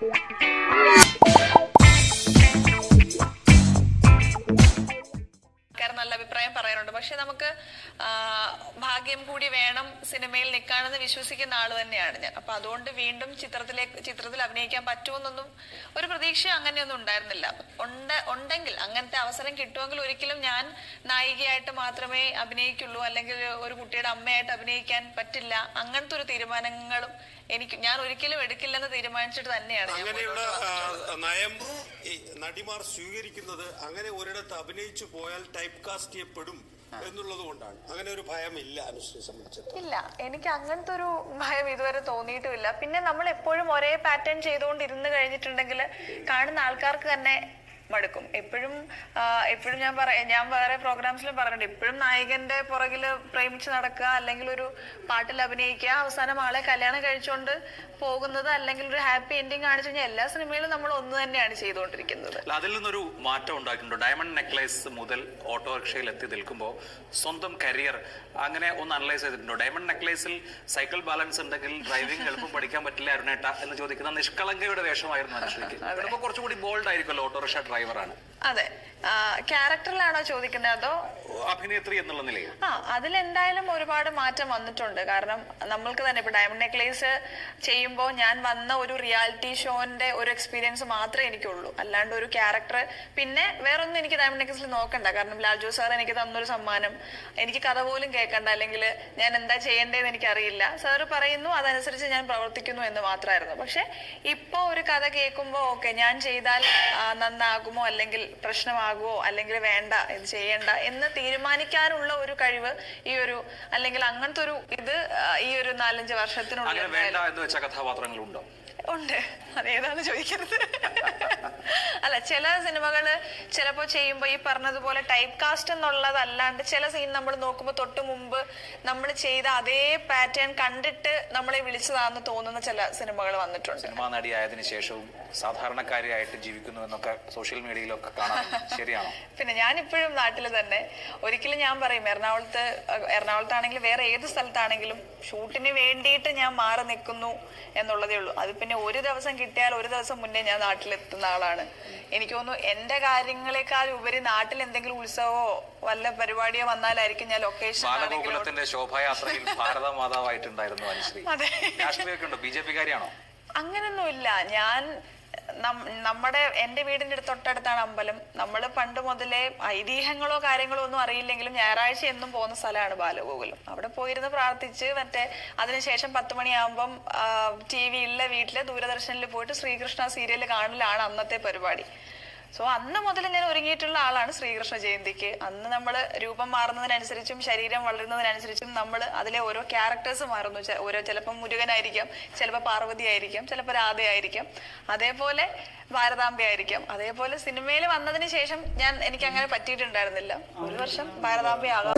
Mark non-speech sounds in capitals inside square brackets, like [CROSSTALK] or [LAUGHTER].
Yeah. [LAUGHS] അഭിപ്രായം പറയാറുണ്ട്. പക്ഷെ നമുക്ക് ഭാഗ്യം കൂടി വേണം സിനിമയിൽ നിൽക്കാണെന്ന് വിശ്വസിക്കുന്ന ആൾ തന്നെയാണ് ഞാൻ. അപ്പൊ അതുകൊണ്ട് വീണ്ടും ചിത്രത്തിലേക്ക് ചിത്രത്തിൽ അഭിനയിക്കാൻ പറ്റുമെന്നൊന്നും ഒരു പ്രതീക്ഷ അങ്ങനെയൊന്നും ഉണ്ടായിരുന്നില്ല. ഉണ്ട് ഉണ്ടെങ്കിൽ അങ്ങനത്തെ അവസരം കിട്ടുമെങ്കിൽ ഒരിക്കലും ഞാൻ നായികയായിട്ട് മാത്രമേ അഭിനയിക്കുള്ളൂ. അല്ലെങ്കിൽ ഒരു കുട്ടിയുടെ അമ്മയായിട്ട് അഭിനയിക്കാൻ പറ്റില്ല. അങ്ങനത്തെ ഒരു തീരുമാനങ്ങളും എനിക്ക് ഞാൻ ഒരിക്കലും എടുക്കില്ലെന്ന് തീരുമാനിച്ചിട്ട് തന്നെയാണ് അങ്ങനെയുള്ള നയം നടിമാർ സ്വീകരിക്കുന്നത് അങ്ങനെ ഒരിടത്ത് അഭിനയിച്ചു പോയാൽ ടൈപ്പ് കാസ്റ്റ് ചെയ്യപ്പെടും എന്നുള്ളത് കൊണ്ടാണ്. അങ്ങനെ ഒരു ഭയം ഇല്ല അനുശ്രീ സംബന്ധിച്ച് ഇല്ല എനിക്ക് അങ്ങനത്തെ ഒരു ഭയം ഇതുവരെ തോന്നിയിട്ടുമില്ല. പിന്നെ നമ്മൾ എപ്പോഴും ഒരേ പാറ്റേൺ ചെയ്തുകൊണ്ടിരുന്ന് കഴിഞ്ഞിട്ടുണ്ടെങ്കിൽ കാണുന്ന ആൾക്കാർക്ക് തന്നെ മടുക്കും. എപ്പോഴും എപ്പോഴും ഞാൻ പറ ഞാൻ വേറെ പ്രോഗ്രാംസിലും പറഞ്ഞിട്ടുണ്ട്. എപ്പോഴും നായകന്റെ പുറകിൽ പ്രേമിച്ച് നടക്കുക അല്ലെങ്കിൽ ഒരു പാട്ടിൽ അഭിനയിക്കുക അവസാനം ആളെ കല്യാണം കഴിച്ചുകൊണ്ട് പോകുന്നത് അല്ലെങ്കിൽ ഒരു ഹാപ്പി എൻഡിങ് കാണിച്ചു കഴിഞ്ഞാൽ എല്ലാ സിനിമയിലും നമ്മൾ ഒന്ന് തന്നെയാണ് ചെയ്തുകൊണ്ടിരിക്കുന്നത്. അതിൽ നിന്നൊരു മാറ്റം ഉണ്ടാക്കിയിട്ടുണ്ടോ ഡയമണ്ട് നെക്ലേസ് മുതൽ ഓട്ടോറിക്ഷയിൽ എത്തി നിൽക്കുമ്പോൾ സ്വന്തം കരിയർ അങ്ങനെ ഒന്ന് അനലൈസ് ചെയ്തിട്ടുണ്ടോ? ഡയമണ്ട് നെക്ലേസിൽ സൈക്കിൾ ബാലൻസ് ഉണ്ടെങ്കിൽ ഡ്രൈവിംഗ് എളുപ്പം പഠിക്കാൻ പറ്റില്ല അരുണേട്ട എന്ന് ചോദിക്കുന്ന നിഷ്കളങ്കയുടെ വേഷമായിരുന്നു ഇപ്പോൾ കുറച്ചുകൂടി ബോൾഡ് ആയിരിക്കുമല്ലോ ഓട്ടോറിക്ഷ ഡ്രൈവറാണ്. അതെ. ക്യാരക്ടറിലാണോ ചോദിക്കുന്നത് അതോ? അഭിനേത്രി എന്നുള്ള നിലയിൽ. ആ അതിലെന്തായാലും ഒരുപാട് മാറ്റം വന്നിട്ടുണ്ട്. കാരണം നമ്മൾക്ക് തന്നെ ഇപ്പൊ ഡയമണ്ട് നെക്ലേസ് ചെയ്യുമ്പോൾ ഞാൻ വന്ന ഒരു റിയാലിറ്റി ഷോന്റെ ഒരു എക്സ്പീരിയൻസ് മാത്രമേ എനിക്കുള്ളൂ. അല്ലാണ്ട് ഒരു ക്യാരക്ടർ പിന്നെ വേറൊന്നും എനിക്ക് ഡയമണ്ട് നെക്ലേസിൽ നോക്കണ്ട. കാരണം ലാൽജു സാർ എനിക്ക് തന്നൊരു സമ്മാനം. എനിക്ക് കഥ പോലും കേൾക്കണ്ട. അല്ലെങ്കിൽ ഞാൻ എന്താ ചെയ്യേണ്ടതെന്ന് എനിക്കറിയില്ല. സാർ പറയുന്നു അതനുസരിച്ച് ഞാൻ പ്രവർത്തിക്കുന്നു എന്ന് മാത്രമായിരുന്നു. പക്ഷെ ഇപ്പോൾ ഒരു കഥ കേൾക്കുമ്പോൾ ഓക്കെ ഞാൻ ചെയ്താൽ നന്നാകുമോ? അല്ലെങ്കിൽ പ്രശ്നമാകുമോ അല്ലെങ്കിൽ വേണ്ട ഇത് ചെയ്യണ്ട എന്ന് തീരുമാനിക്കാനുള്ള ഒരു കഴിവ് ഈ ഒരു അല്ലെങ്കിൽ അങ്ങനത്തെ ഒരു ഇത് ഈ ഒരു നാലഞ്ച് വർഷത്തിനുള്ളിൽ അങ്ങനെ വേണ്ട എന്ന് വെച്ച കഥാപാത്രങ്ങളുണ്ടോ? ഉണ്ട്. അതേതാണ് ചോദിക്കരുത് അല്ല ചില സിനിമകൾ ചിലപ്പോ ചെയ്യുമ്പോ ഈ പറഞ്ഞതുപോലെ ടൈപ്പ് കാസ്റ്റ് എന്നുള്ളതല്ലാണ്ട് ചില സീൻ നമ്മൾ നോക്കുമ്പോൾ തൊട്ട് മുമ്പ് നമ്മൾ ചെയ്ത അതേ പാറ്റേൺ കണ്ടിട്ട് നമ്മളെ വിളിച്ചതാന്ന് തോന്നുന്ന ചില സിനിമകൾ വന്നിട്ടുണ്ട്. സിനിമാ നടിയായതിനു ശേഷവും സാധാരണക്കാരിയായിട്ട് ജീവിക്കുന്നു എന്നൊക്കെ സോഷ്യൽ മീഡിയയിലൊക്കെ ശരിയാണോ? പിന്നെ ഞാനിപ്പോഴും നാട്ടിൽ തന്നെ ഒരിക്കലും ഞാൻ പറയും എറണാകുളത്ത് എറണാകുളത്താണെങ്കിലും വേറെ ഏത് സ്ഥലത്താണെങ്കിലും ഷൂട്ടിന് വേണ്ടിയിട്ട് ഞാൻ മാറി നിൽക്കുന്നു എന്നുള്ളതേ ഉള്ളൂ. അത് പിന്നെ ഒരു ദിവസം കിട്ടിയാൽ ഒരു ദിവസം മുന്നേ ഞാൻ നാട്ടിലെത്തുന്ന ആളാണ്. എനിക്ക് തോന്നുന്നു എന്റെ കാര്യങ്ങളെക്കാൾ ഉപരി നാട്ടിൽ എന്തെങ്കിലും ഉത്സവമോ വല്ല പരിപാടിയോ വന്നാലായിരിക്കും ഞാൻ ലൊക്കേഷൻ ബാലഗോകുലത്തിന്റെ ശോഭായാത്രയിൽ ഭാരത മാതാവായിട്ടുണ്ടായിരുന്നു അനുശ്രീ. അതെ. രാഷ്ട്രീയമൊക്കെ ഉണ്ടോ? ബി ജെ പിക്കാരിയാണോ അങ്ങനൊന്നുമില്ല. ഞാൻ നമ്മുടെ എന്റെ വീടിന്റെ തൊട്ടടുത്താണ് അമ്പലം. നമ്മൾ പണ്ട് മുതലേ ഐതിഹ്യങ്ങളോ കാര്യങ്ങളോ ഒന്നും അറിയില്ലെങ്കിലും ഞായറാഴ്ച എന്നും പോകുന്ന സ്ഥലമാണ് ബാലഗോകുലം. അവിടെ പോയിരുന്ന് പ്രാർത്ഥിച്ച് മറ്റേ അതിനുശേഷം പത്ത് മണിയാകുമ്പം ടി വിയിലെ വീട്ടിലെ ദൂരദർശനിൽ പോയിട്ട് ശ്രീകൃഷ്ണ സീരിയൽ കാണലാണ് അന്നത്തെ പരിപാടി. സോ അന്ന് മുതൽ ഞാൻ ഒരുങ്ങിയിട്ടുള്ള ആളാണ് ശ്രീകൃഷ്ണ ജയന്തിക്ക്. അന്ന് നമ്മൾ രൂപം മാറുന്നതിനനുസരിച്ചും ശരീരം വളരുന്നതിനനുസരിച്ചും നമ്മൾ അതിലെ ഓരോ ക്യാരക്ടേഴ്സ് മാറുന്നു. ഓരോ ചിലപ്പോൾ മുരുകനായിരിക്കാം ചിലപ്പോൾ പാർവതി ആയിരിക്കാം ചിലപ്പോൾ രാധയായിരിക്കാം അതേപോലെ ഭാരതാംബ ആയിരിക്കാം. അതേപോലെ സിനിമയിൽ വന്നതിന് ശേഷം ഞാൻ എനിക്ക് അങ്ങനെ പറ്റിയിട്ടുണ്ടായിരുന്നില്ല. ഒരു വർഷം ഭാരതാംബ ആകാം